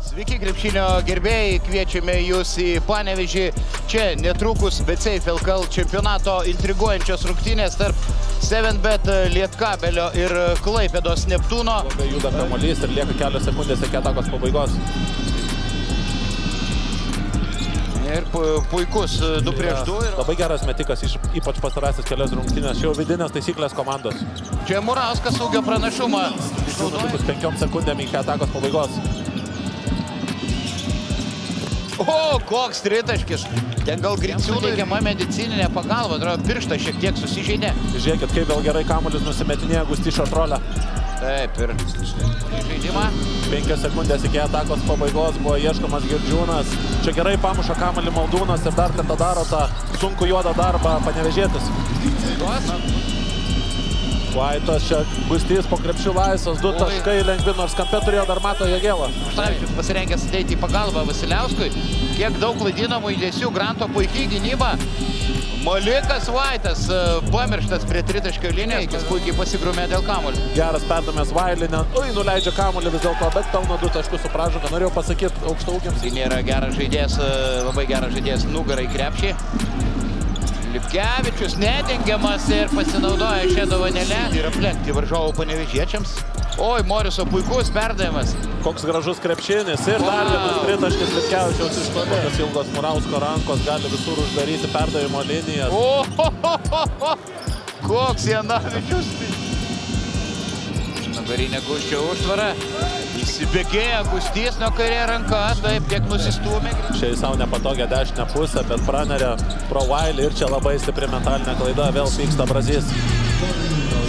Sveiki, krepšinio gerbėjai, kviečiame jūs į Panevežį. Čia netrukus BCF LKL čempionato intriguojančios rungtynės tarp 7bet Lietkabelio ir Klaipėdos Neptūno. Blogai juda kamuolys ir lieka kelios sekundės iki atakos pabaigos. Ir pu- puikus 2 prieš 2. Ir... Labai geras metikas, ypač pastarasis kelias rungtynės. Jau vidinės taisyklės komandos. Čia Murauskas ūgio pranašumą. išnaudoja. Likus penkiom sekundėm iki atakos pabaigos. O, koks tritaškis. Ten gal Griciūnų teikiama medicininė pagalba, atrodo, pirštas šiek tiek susižeidė. Žiūrėkit, kaip vėl gerai kamuolis nusimetinėja Gustyšo trolę. Taip, ir žaidimą. Penkios sekundės iki atakos pabaigos buvo ieškomas Girdžiūnas. Čia gerai pamuša kamuolį Maldūnas ir dar kartą daro tą sunku juodą darbą panevežėtis. Tuos. Vaitas čia Gustys po krepšių laisvas, du taškai lengvi, nors kampe turėjo dar mato Jėgėlą. Štavičius pasirengęs ateiti į pagalbą Vasiliauskui. Kiek daug klaidinamų judesių, Granto puikiai gynyba. Malikas Vaitas e, pamirštas prie tritaškio linijos, jis puikiai pasigrumė dėl kamuolio. Geras perdamas Vailinė. Ui, nuleidžia kamuolį vis dėlto, bet pelno du taškus su pražanga. Norėjau pasakyti aukštaugiams. Tai nėra geras žaidėjas, e, labai geras žaidėjas nugarai krepšį. Lipkevičius nedengiamas ir pasinaudoja šią dovanėlę. Ir aplenkti varžovų panevežiečiams. Oi, Moriso puikus perdavimas. Koks gražus krepšinis ir dar vienas tritaškis Litkevičiaus iš toli. Tas ilgos Murausko rankos gali visur uždaryti perdavimo linijas. O, ho, ho, ho, ho. koks Janavičius. Nugarinė guščio užtvara. Įsibėgėja Gustys nuo kairė ranka, taip kiek nusistūmė. Čia į savo nepatogią dešinę pusę, bet praneria pro Vailį ir čia labai stipri mentalinė klaida, vėl pyksta Brazys.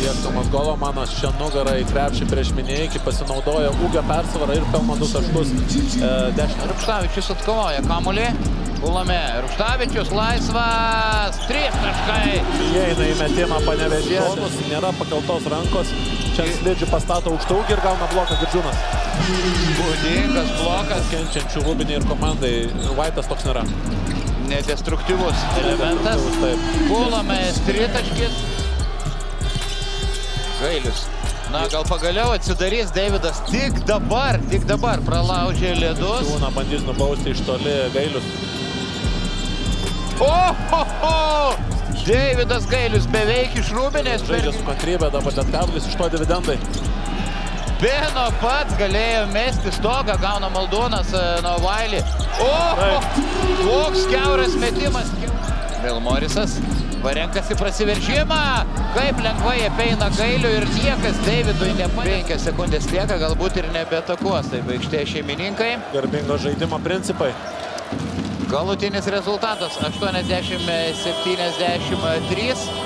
Vėl Ieškomas golo manas čia nugarą į krepšį prieš minėjikį, pasinaudoja ūgio persvarą ir pelno du taškus e, dešinę. Rupštavičius atkovoja kamuolį. Ulame. Rupštavičius laisvas. Trys taškai. Įeina į metimą panevežėtis, nėra pakeltos rankos. Čia slidžių pastato aukštaugį ir gauna bloką Girdžiūnas. Būdingas blokas. Kenčiančių Rubinį ir komandai. Vaitas toks nėra. Nedestruktyvus elementas. Taip. Ulame. Tritaškis. Gailius. Na, gal pagaliau atsidarys Davidas tik dabar, tik dabar pralaužė ledus. Kūną bandys nubausti iš toli Gailius. O, ho, ho! Davidas Gailius beveik iš Rūbinės. Žaidžia su kantrybė, dabar Lietkablis iš to dividendai. Beno pats galėjo mesti stogą, gauna Maldūnas e, nuo Vailį. O, Taip. koks keuras metimas. Vėl Morisas. Varenkasi prasiveržimą. Kaip lengvai apeina gailių ir niekas Davidui nepaėmė. 5 sekundės lieka, galbūt ir nebetakuos. Tai aikštė šeimininkai. Garbingo žaidimo principai. Galutinis rezultatas 80-73.